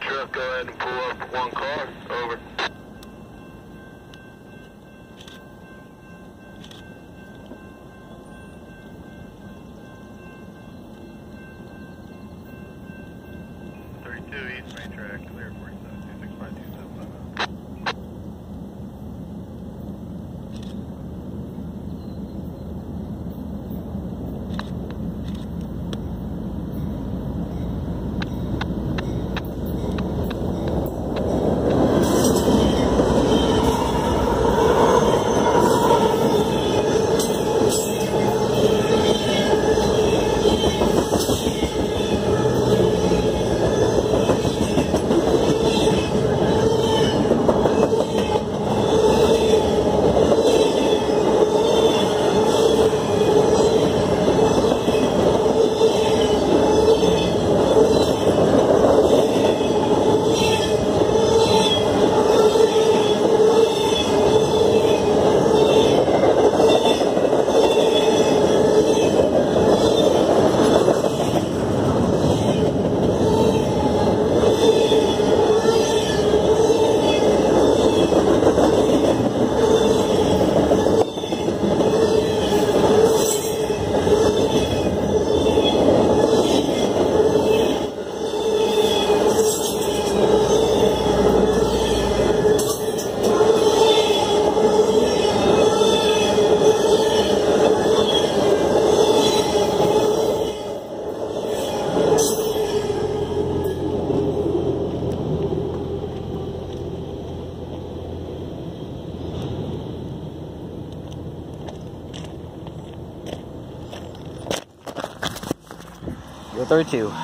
truck, go ahead and pull up one car. Over. Thirty-two East Main Track, clear forty-seven, two six five, two seven Go 32.